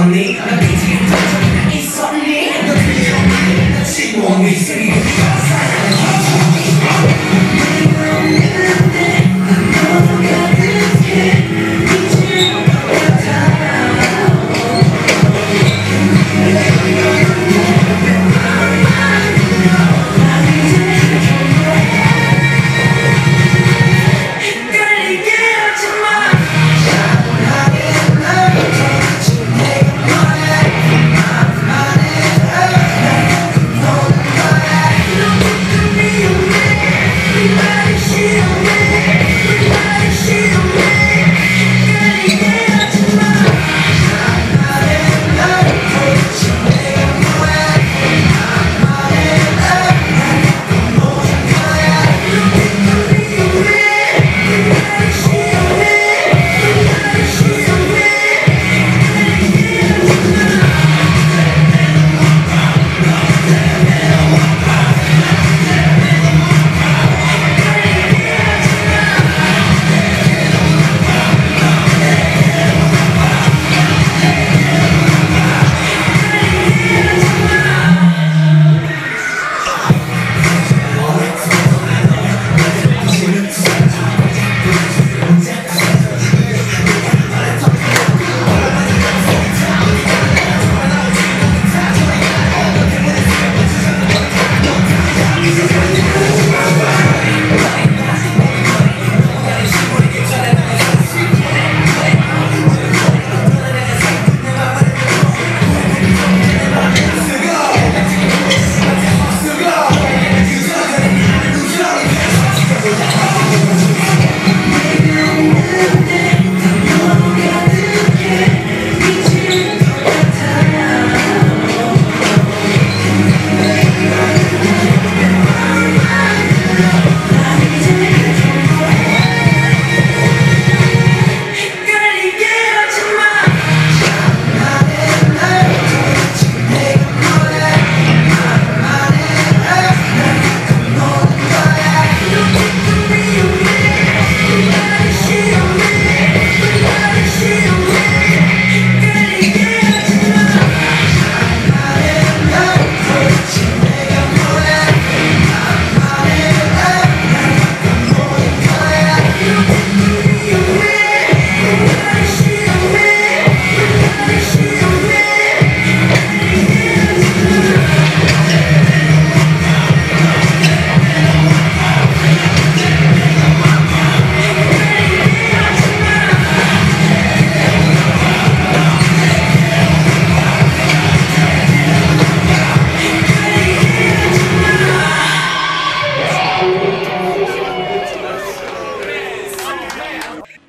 on me, I'm a beat to you. only in these